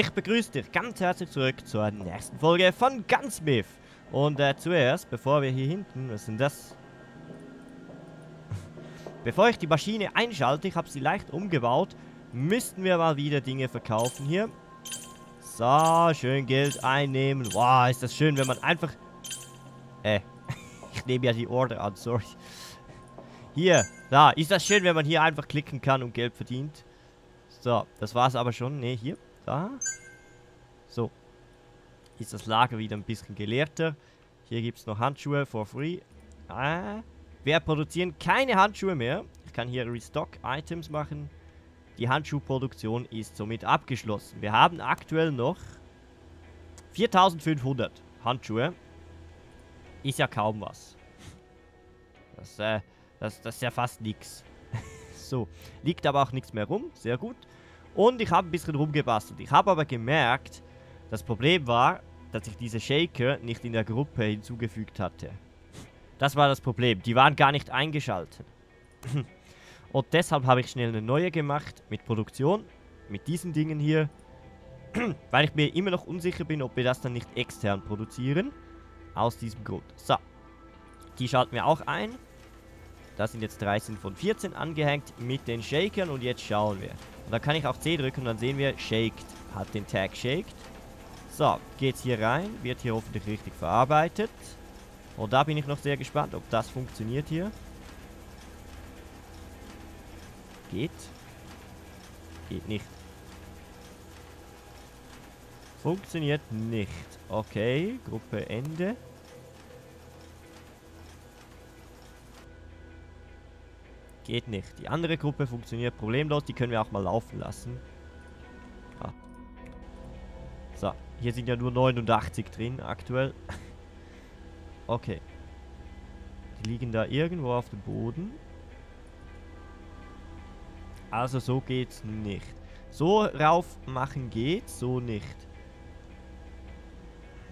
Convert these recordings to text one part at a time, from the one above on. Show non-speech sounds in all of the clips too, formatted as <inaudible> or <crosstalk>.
ich begrüße dich ganz herzlich zurück zur nächsten Folge von Gunsmith. Und äh, zuerst, bevor wir hier hinten, was ist denn das? <laughs> bevor ich die Maschine einschalte, ich habe sie leicht umgebaut, müssten wir mal wieder Dinge verkaufen hier. So, schön Geld einnehmen. Wow, ist das schön, wenn man einfach... Äh, <laughs> ich nehme ja die Order an, sorry. Hier, da, ist das schön, wenn man hier einfach klicken kann und Geld verdient. So, das war es aber schon. Ne, hier, da. So. Ist das Lager wieder ein bisschen geleerter. Hier gibt es noch Handschuhe for free. Ah, wir produzieren keine Handschuhe mehr. Ich kann hier Restock-Items machen. Die Handschuhproduktion ist somit abgeschlossen. Wir haben aktuell noch 4500 Handschuhe. Ist ja kaum was. Das, äh, das, das ist ja fast nichts. <laughs> so, liegt aber auch nichts mehr rum. Sehr gut. Und ich habe ein bisschen rumgebastelt. Ich habe aber gemerkt, das Problem war, dass ich diese Shaker nicht in der Gruppe hinzugefügt hatte. Das war das Problem. Die waren gar nicht eingeschaltet. <clears throat> Und deshalb habe ich schnell eine neue gemacht mit Produktion. Mit diesen Dingen hier. <clears throat> Weil ich mir immer noch unsicher bin, ob wir das dann nicht extern produzieren. Aus diesem Grund. So. Die schalten wir auch ein. Da sind jetzt 13 von 14 angehängt mit den Shakern. Und jetzt schauen wir. Und dann kann ich auch C drücken und dann sehen wir, shaked. Hat den Tag shaked. So, geht's hier rein. Wird hier hoffentlich richtig verarbeitet. Und da bin ich noch sehr gespannt, ob das funktioniert hier. Geht. Geht nicht. Funktioniert nicht. Okay, Gruppe Ende. Geht nicht. Die andere Gruppe funktioniert problemlos. Die können wir auch mal laufen lassen. Ah. So, hier sind ja nur 89 drin aktuell. <laughs> okay. Die liegen da irgendwo auf dem Boden. Also so geht's nicht. So rauf machen geht, so nicht.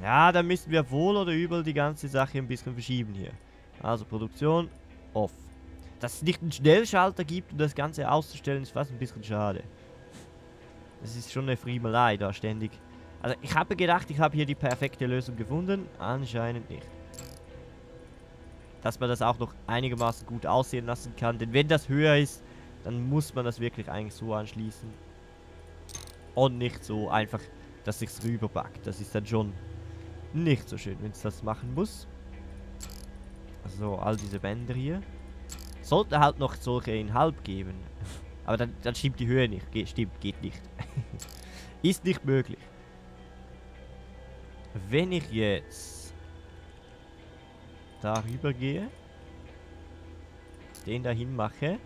Ja, dann müssen wir wohl oder übel die ganze Sache ein bisschen verschieben hier. Also Produktion off. Dass es nicht einen Schnellschalter gibt, um das Ganze auszustellen, ist fast ein bisschen schade. Das ist schon eine Friemelei da ständig. Also ich habe gedacht, ich habe hier die perfekte Lösung gefunden. Anscheinend nicht. Dass man das auch noch einigermaßen gut aussehen lassen kann. Denn wenn das höher ist, dann muss man das wirklich eigentlich so anschließen. Und nicht so einfach, dass sich's rüberbackt. Das ist dann schon nicht so schön, wenn es das machen muss. So, all diese Bänder hier. Sollte halt noch solche in halb geben. <laughs> Aber dann, dann stimmt die Höhe nicht. Ge stimmt, geht nicht. <laughs> ist nicht möglich. Wenn ich jetzt darüber gehe, den dahin mache,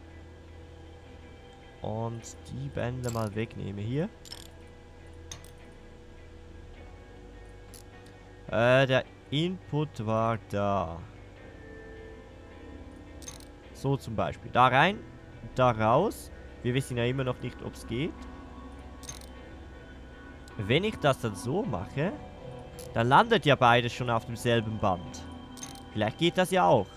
und die Bänder mal wegnehme hier. Äh, der Input war da. So zum Beispiel. Da rein, da raus. Wir wissen ja immer noch nicht, ob es geht. Wenn ich das dann so mache, dann landet ja beides schon auf demselben Band. Vielleicht geht das ja auch.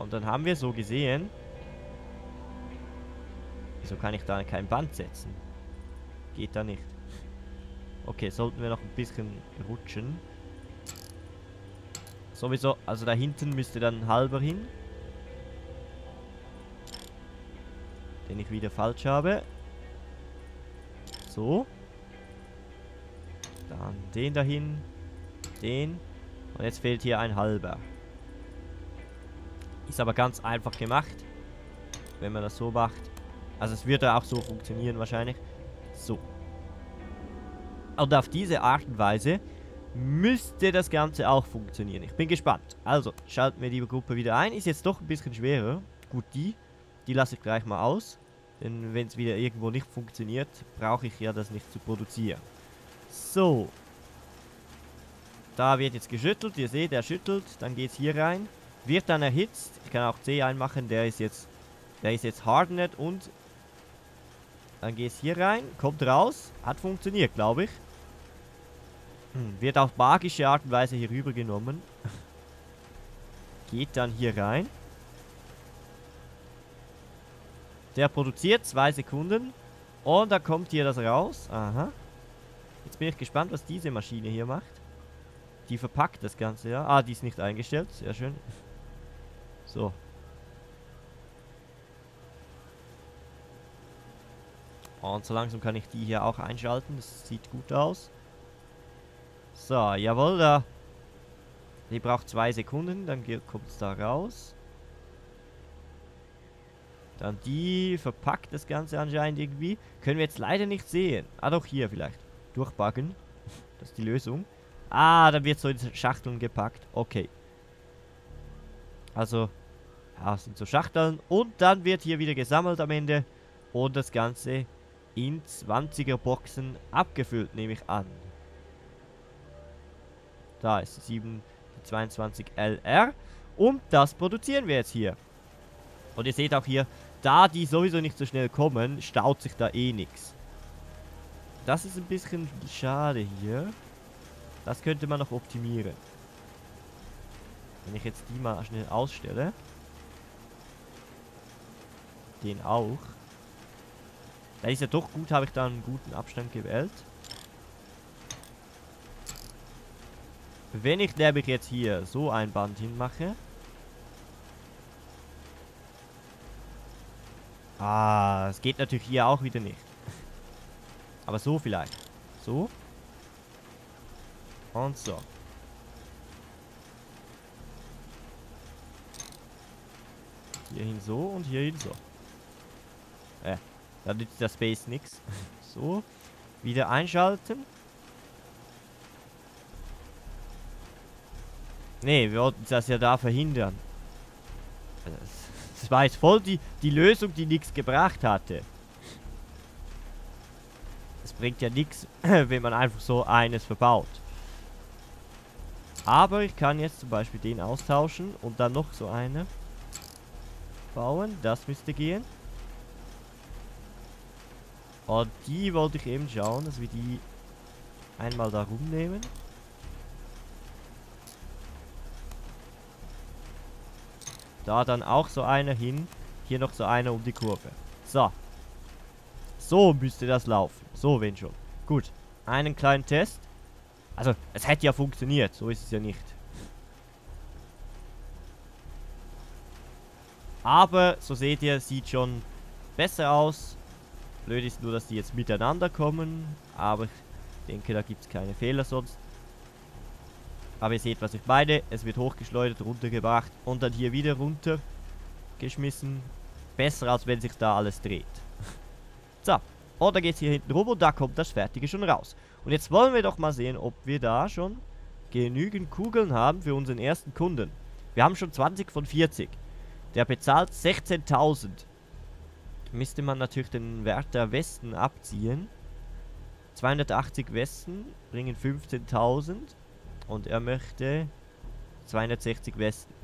Und dann haben wir so gesehen... Wieso kann ich da kein Band setzen? Geht da nicht. Okay, sollten wir noch ein bisschen rutschen. Sowieso, also da hinten müsste dann halber hin. Den ich wieder falsch habe. So. Dann den dahin. Den. Und jetzt fehlt hier ein halber. Ist aber ganz einfach gemacht. Wenn man das so macht. Also es würde auch so funktionieren wahrscheinlich. So. Und auf diese Art und Weise müsste das Ganze auch funktionieren. Ich bin gespannt. Also, schalten wir die Gruppe wieder ein. Ist jetzt doch ein bisschen schwerer. Gut, die. Die lasse ich gleich mal aus. Denn wenn es wieder irgendwo nicht funktioniert, brauche ich ja das nicht zu produzieren. So. Da wird jetzt geschüttelt. Ihr seht, er schüttelt. Dann geht es hier rein. Wird dann erhitzt. Ich kann auch C einmachen. Der ist jetzt, der ist jetzt hardened und dann geht es hier rein. Kommt raus. Hat funktioniert, glaube ich. Hm, wird auf magische Art und Weise hier rüber genommen. <laughs> geht dann hier rein. Der produziert zwei Sekunden. Und dann kommt hier das raus. Aha. Jetzt bin ich gespannt, was diese Maschine hier macht. Die verpackt das Ganze, ja. Ah, die ist nicht eingestellt. Sehr schön. <laughs> So. Und so langsam kann ich die hier auch einschalten. Das sieht gut aus. So, jawohl, da. Die braucht zwei Sekunden, dann kommt es da raus. Dann die verpackt das Ganze anscheinend irgendwie. Können wir jetzt leider nicht sehen. Ah, doch, hier vielleicht. Durchbuggen. <laughs> Das ist die Lösung. Ah, dann wird so in Schachteln gepackt. Okay. Also, ja, sind so Schachteln. Und dann wird hier wieder gesammelt am Ende. Und das Ganze in 20er Boxen abgefüllt, nehme ich an. Da ist die 7, die 22 LR. Und das produzieren wir jetzt hier. Und ihr seht auch hier, da die sowieso nicht so schnell kommen, staut sich da eh nichts. Das ist ein bisschen schade hier. Das könnte man noch optimieren. Wenn ich jetzt die mal schnell ausstelle. Den auch. Da ist ja doch gut, habe ich da einen guten Abstand gewählt. Wenn ich nämlich jetzt hier so ein Band hinmache. Ah, es geht natürlich hier auch wieder nicht. <laughs> Aber so vielleicht. So. Und so. Hierhin so und hierhin so. Äh, da nützt der Space nichts. <laughs> So. Wieder einschalten. Nee, wir wollten das ja da verhindern. Das war jetzt voll die, die Lösung, die nichts gebracht hatte. Es bringt ja nichts, <clears throat> wenn man einfach so eines verbaut. Aber ich kann jetzt zum Beispiel den austauschen und dann noch so eine bauen. Das müsste gehen. Und die wollte ich eben schauen, dass wir die einmal da rumnehmen. Da dann auch so einer hin. Hier noch so einer um die Kurve. So. So müsste das laufen. So, wenn schon. Gut. Einen kleinen Test. Also, es hätte ja funktioniert. So ist es ja nicht. Aber, so seht ihr, sieht schon besser aus. Blöd ist nur, dass die jetzt miteinander kommen. Aber ich denke, da gibt es keine Fehler sonst. Aber ihr seht, was ich meine. Es wird hochgeschleudert, runtergebracht und dann hier wieder runtergeschmissen. Besser, als wenn sich da alles dreht. <laughs> so. Und dann geht es hier hinten rum und da kommt das Fertige schon raus. Und jetzt wollen wir doch mal sehen, ob wir da schon genügend Kugeln haben für unseren ersten Kunden. Wir haben schon 20 von 40. Der bezahlt 16.000. Müsste man natürlich den Wert der Westen abziehen. 280 Westen bringen 15.000. Und er möchte 260 Westen.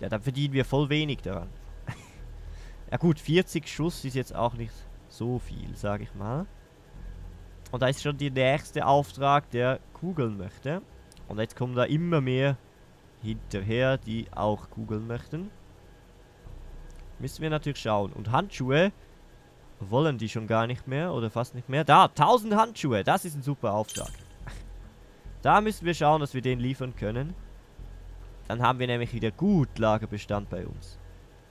Ja, dann verdienen wir voll wenig daran. <laughs> ja gut, 40 Schuss ist jetzt auch nicht so viel, sage ich mal. Und da ist schon der nächste Auftrag, der Kugeln möchte. Und jetzt kommen da immer mehr hinterher, die auch Kugeln möchten. Müssen wir natürlich schauen. Und Handschuhe wollen die schon gar nicht mehr oder fast nicht mehr. Da, 1000 Handschuhe. Das ist ein super Auftrag. Da müssen wir schauen, dass wir den liefern können. Dann haben wir nämlich wieder gut Lagerbestand bei uns.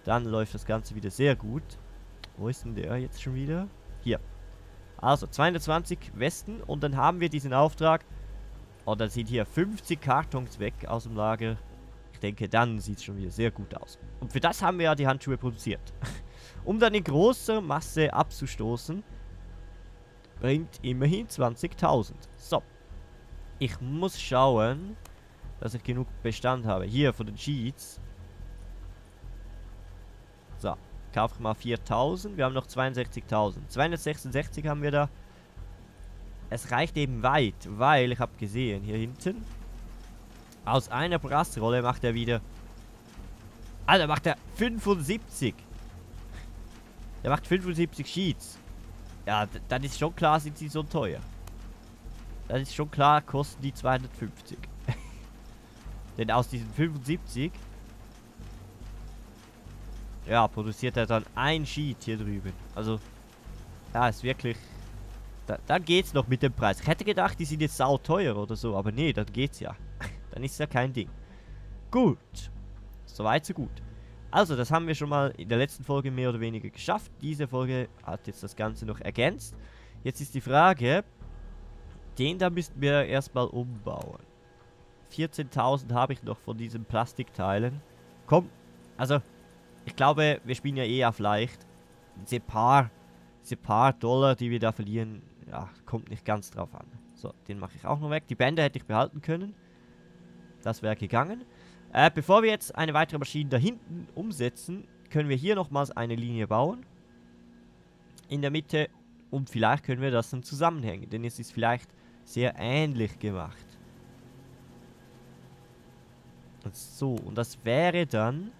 Dann läuft das Ganze wieder sehr gut. Wo ist denn der jetzt schon wieder? Hier. Also 220 Westen und dann haben wir diesen Auftrag. Und dann sind hier 50 Kartons weg aus dem Lager. Denke, dann sieht es schon wieder sehr gut aus. Und für das haben wir ja die Handschuhe produziert. <laughs> um dann in großer Masse abzustoßen, bringt immerhin 20.000. So, ich muss schauen, dass ich genug Bestand habe. Hier von den Cheats. So, kaufe ich mal 4000. Wir haben noch 62.000. 266 haben wir da. Es reicht eben weit, weil ich habe gesehen, hier hinten, aus einer Brassrolle macht er wieder... Alter, macht er 75. Der macht 75 Sheets. Ja, dann ist schon klar, sind sie so teuer. Das ist schon klar, kosten die 250. <laughs> Denn aus diesen 75 ja, produziert er dann ein Sheet hier drüben. Also, ja, ist wirklich... Da, dann geht's noch mit dem Preis. Ich hätte gedacht, die sind jetzt sau teuer oder so, aber nee, dann geht's ja. Dann ist ja kein Ding. Gut. Soweit, so gut. Also, das haben wir schon mal in der letzten Folge mehr oder weniger geschafft. Diese Folge hat jetzt das Ganze noch ergänzt. Jetzt ist die Frage, den da müssten wir erstmal umbauen. 14.000 habe ich noch von diesen Plastikteilen. Komm, also ich glaube, wir spielen ja eh auf leicht. Diese paar, diese paar Dollar, die wir da verlieren, ja, kommt nicht ganz drauf an. So, den mache ich auch noch weg. Die Bänder hätte ich behalten können. Das wäre gegangen. Äh, bevor wir jetzt eine weitere Maschine da hinten umsetzen, können wir hier nochmals eine Linie bauen. In der Mitte. Und vielleicht können wir das dann zusammenhängen. Denn es ist vielleicht sehr ähnlich gemacht. So, und das wäre dann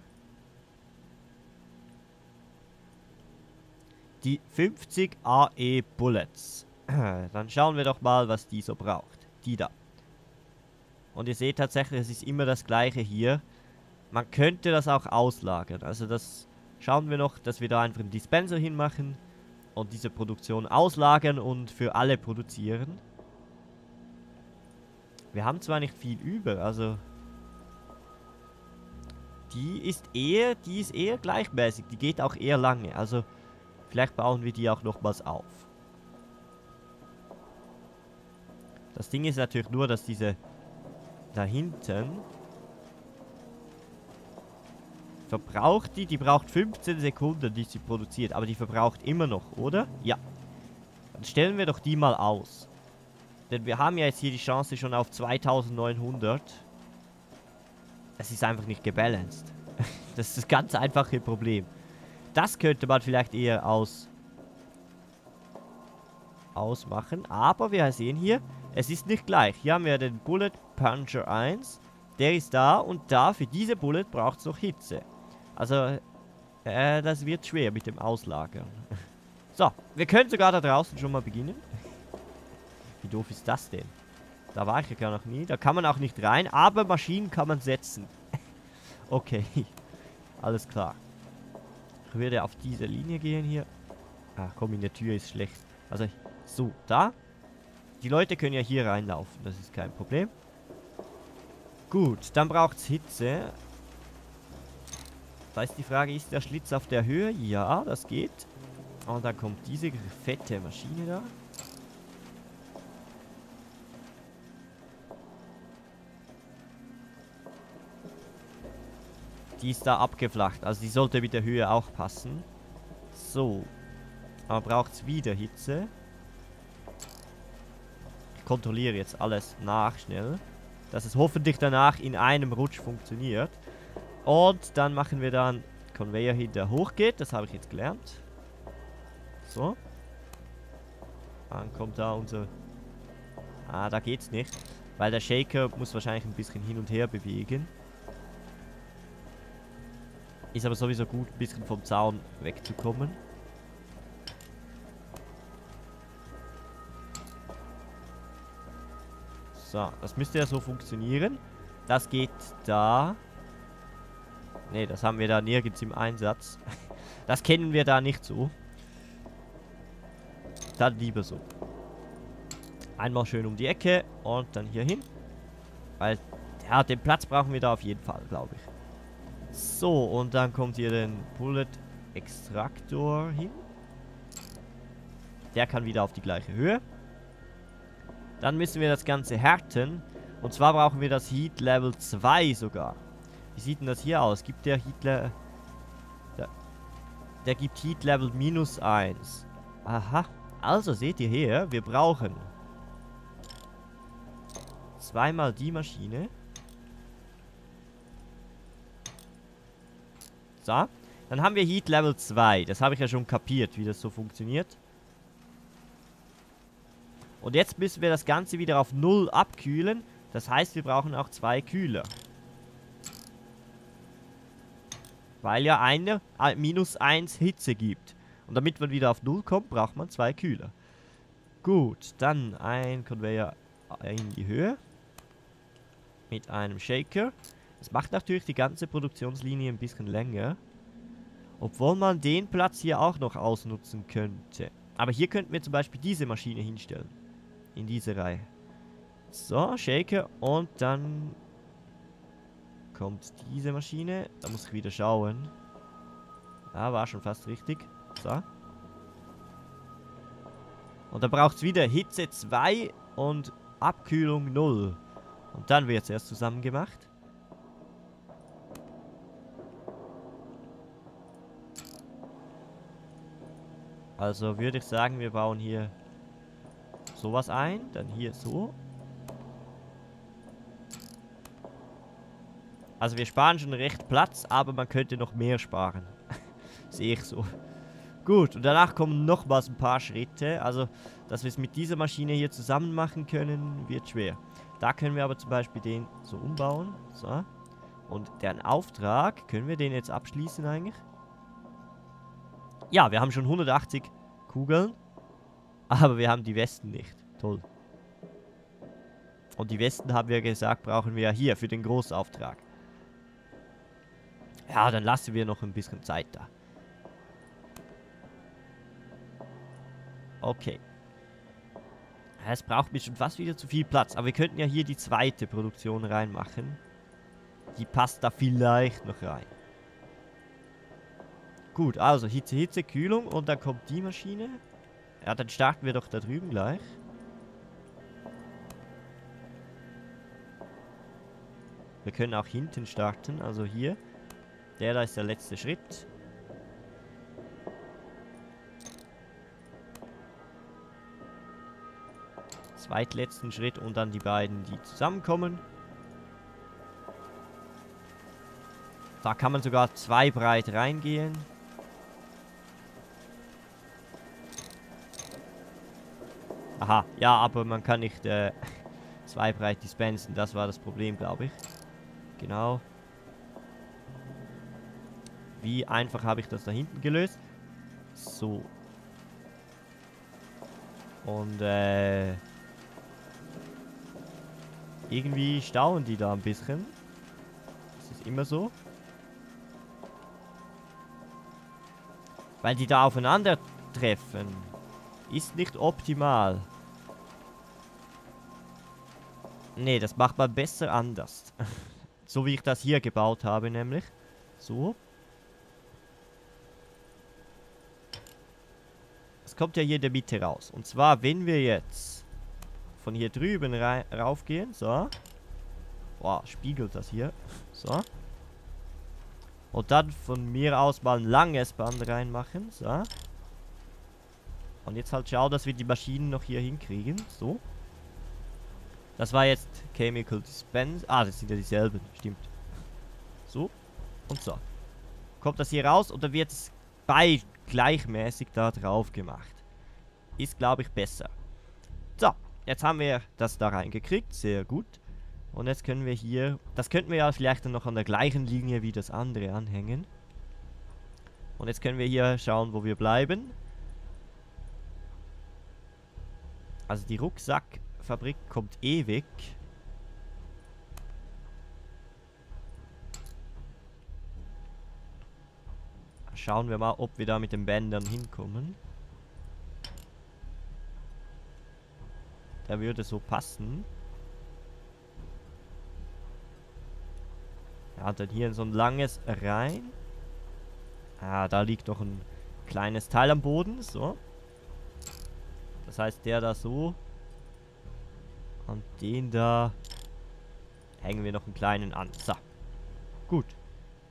die 50 AE Bullets. <clears throat> Dann schauen wir doch mal, was die so braucht. Die da. Und ihr seht tatsächlich, es ist immer das gleiche hier. Man könnte das auch auslagern. Also das schauen wir noch, dass wir da einfach einen Dispenser hinmachen und diese Produktion auslagern und für alle produzieren. Wir haben zwar nicht viel über, also die ist eher, die ist eher gleichmäßig, die geht auch eher lange, also Vielleicht bauen wir die auch nochmals auf. Das Ding ist natürlich nur, dass diese da hinten verbraucht die, die braucht 15 Sekunden, die sie produziert, aber die verbraucht immer noch, oder? Ja. Dann stellen wir doch die mal aus. Denn wir haben ja jetzt hier die Chance schon auf 2900. Es ist einfach nicht gebalanced. <laughs> das ist das ganz einfache Problem. Das könnte man vielleicht eher aus ausmachen. Aber wir sehen hier, es ist nicht gleich. Hier haben wir den Bullet Puncher 1. Der ist da und da für diese Bullet braucht es noch Hitze. Also, äh, das wird schwer mit dem Auslagern. <laughs> so, wir können sogar da draußen schon mal beginnen. Wie doof ist das denn? Da war ich ja gar noch nie. Da kann man auch nicht rein, aber Maschinen kann man setzen. <laughs> okay, <laughs> alles klar. Ich würde auf diese Linie gehen hier. Ach komm, in der Tür ist schlecht. Also, so, da. Die Leute können ja hier reinlaufen, das ist kein Problem. Gut, dann braucht es Hitze. Da ist die Frage, ist der Schlitz auf der Höhe? Ja, das geht. Und dann kommt diese fette Maschine da. Die ist da abgeflacht. Also die sollte mit der Höhe auch passen. So. Aber braucht es wieder Hitze. Kontrolliere jetzt alles nach schnell. Dass es hoffentlich danach in einem Rutsch funktioniert. Und dann machen wir dann Conveyor hinter hochgeht. Das habe ich jetzt gelernt. So. Dann kommt da unser... Ah, da geht's nicht. Weil der Shaker muss wahrscheinlich ein bisschen hin und her bewegen. Ist aber sowieso gut, ein bisschen vom Zaun wegzukommen. So, das müsste ja so funktionieren. Das geht da. Ne, das haben wir da nirgends im Einsatz. <laughs> Das kennen wir da nicht so. Dann lieber so. Einmal schön um die Ecke und dann hier hin. Weil, ja, den Platz brauchen wir da auf jeden Fall, glaube ich. So, und dann kommt hier den Bullet Extraktor hin. Der kann wieder auf die gleiche Höhe. Dann müssen wir das Ganze härten. Und zwar brauchen wir das Heat Level 2 sogar. Wie sieht denn das hier aus? Gibt der Heat Level... Der, der gibt Heat Level minus 1. Aha. Also seht ihr hier, wir brauchen zweimal die Maschine. So. Dann haben wir Heat Level 2. Das habe ich ja schon kapiert, wie das so funktioniert. Und jetzt müssen wir das Ganze wieder auf 0 abkühlen. Das heißt, wir brauchen auch zwei Kühler. Weil ja einer äh, minus 1 Hitze gibt. Und damit man wieder auf 0 kommt, braucht man zwei Kühler. Gut, dann ein Conveyor in die Höhe. Mit einem Shaker. Das macht natürlich die ganze Produktionslinie ein bisschen länger. Obwohl man den Platz hier auch noch ausnutzen könnte. Aber hier könnten wir zum Beispiel diese Maschine hinstellen. In diese Reihe. So, Shaker. Und dann kommt diese Maschine. Da muss ich wieder schauen. Ja, war schon fast richtig. So. Und dann braucht es wieder Hitze 2 und Abkühlung 0. Und dann wird es erst zusammen gemacht. Also würde ich sagen, wir bauen hier sowas ein. Dann hier so. Also wir sparen schon recht Platz, aber man könnte noch mehr sparen. <laughs> Sehe ich so. Gut, und danach kommen nochmals ein paar Schritte. Also, dass wir es mit dieser Maschine hier zusammen machen können, wird schwer. Da können wir aber zum Beispiel den so umbauen. So. Und deren Auftrag, können wir den jetzt abschließen eigentlich? Ja, wir haben schon 180 Kugeln. Aber wir haben die Westen nicht. Toll. Und die Westen, haben wir gesagt, brauchen wir ja hier für den Großauftrag. Ja, dann lassen wir noch ein bisschen Zeit da. Okay. Es braucht mir schon fast wieder zu viel Platz. Aber wir könnten ja hier die zweite Produktion reinmachen. Die passt da vielleicht noch rein. Gut, also Hitze, Hitze, Kühlung und dann kommt die Maschine. Ja, dann starten wir doch da drüben gleich. Wir können auch hinten starten, also hier. Der da ist der letzte Schritt. Zweitletzten Schritt und dann die beiden, die zusammenkommen. Da kann man sogar zwei breit reingehen. Aha, ja, aber man kann nicht äh, <laughs> zwei breit dispensen. Das war das Problem, glaube ich. Genau. Wie einfach habe ich das da hinten gelöst? So. Und äh... Irgendwie staunen die da ein bisschen. Ist das immer so? Weil die da aufeinander treffen. Ist nicht optimal. Nee, das macht man besser anders. <laughs> so wie ich das hier gebaut habe, nämlich. So. Es kommt ja hier in der Mitte raus. Und zwar, wenn wir jetzt von hier drüben raufgehen. So. Boah, spiegelt das hier. So. Und dann von mir aus mal ein langes Band reinmachen. So. Und jetzt halt schau, dass wir die Maschinen noch hier hinkriegen. So. Das war jetzt Chemical Dispense. Ah, das sind ja dieselben. Stimmt. So. Und so. Kommt das hier raus dann wird es bei gleichmäßig da drauf gemacht. Ist, glaube ich, besser. So. Jetzt haben wir das da reingekriegt. Sehr gut. Und jetzt können wir hier... Das könnten wir ja vielleicht dann noch an der gleichen Linie wie das andere anhängen. Und jetzt können wir hier schauen, wo wir bleiben. Also die Rucksackfabrik kommt ewig. Schauen wir mal, ob wir da mit den Bändern hinkommen. Der würde so passen. Ja, dann hier so ein langes rein. Ah, da liegt noch ein kleines Teil am Boden. So. Das heißt, der da so. Und den da hängen wir noch einen kleinen an. So. Gut.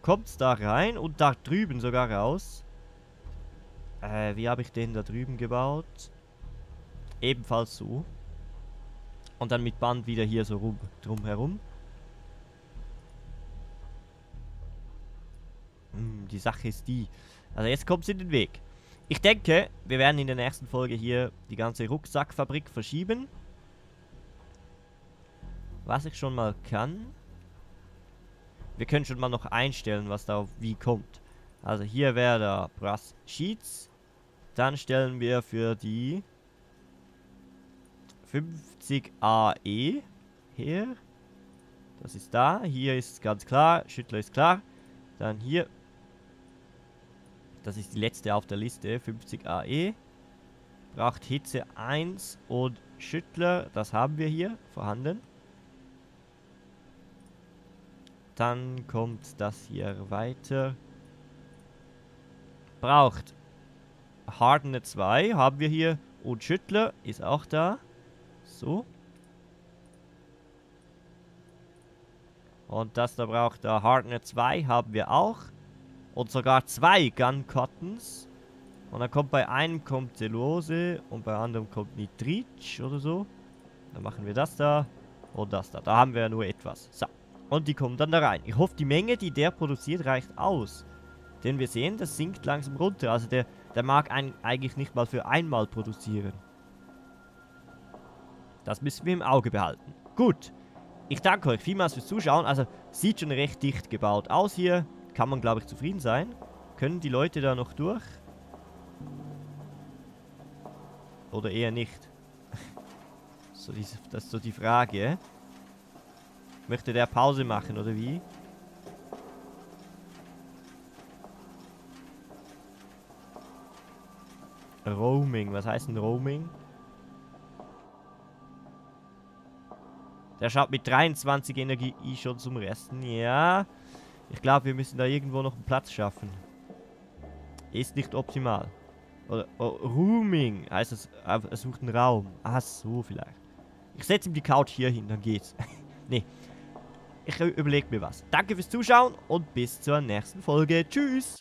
Kommt's da rein und da drüben sogar raus. Äh, wie habe ich den da drüben gebaut? Ebenfalls so. Und dann mit Band wieder hier so rum, drum herum. Hm, die Sache ist die. Also jetzt kommt es in den Weg. Ich denke, wir werden in der nächsten Folge hier die ganze Rucksackfabrik verschieben. Was ich schon mal kann. Wir können schon mal noch einstellen, was da wie kommt. Also hier wäre der Brass Sheets. Dann stellen wir für die 50 AE her. Das ist da. Hier ist ganz klar. Schüttler ist klar. Dann hier. Das ist die letzte auf der Liste. 50 AE. Braucht Hitze 1 und Schüttler. Das haben wir hier vorhanden. Dann kommt das hier weiter. Braucht Hardener 2 haben wir hier. Und Schüttler ist auch da. So. Und das da braucht der Hardener 2 haben wir auch. Und sogar zwei Gun Cottons. Und dann kommt bei einem kommt Zellulose und bei anderem kommt Nitrit oder so. Dann machen wir das da und das da. Da haben wir ja nur etwas. So. Und die kommen dann da rein. Ich hoffe, die Menge, die der produziert, reicht aus. Denn wir sehen, das sinkt langsam runter. Also der, der mag ein, eigentlich nicht mal für einmal produzieren. Das müssen wir im Auge behalten. Gut. Ich danke euch vielmals fürs Zuschauen. Also, sieht schon recht dicht gebaut aus hier. Kann man, glaube ich, zufrieden sein. Können die Leute da noch durch? Oder eher nicht? <laughs> so das ist so die Frage. Möchte der Pause machen, oder wie? Roaming. Was heißt denn Roaming? Der schaut mit 23 Energie schon zum Resten. Ja. Ich glaube, wir müssen da irgendwo noch einen Platz schaffen. Ist nicht optimal. Oder oh, Rooming heißt es, er sucht einen Raum. Ah, so vielleicht. Ich setze ihm die Couch hier hin, dann geht's. <laughs> nee. Ich überlege mir was. Danke fürs Zuschauen und bis zur nächsten Folge. Tschüss.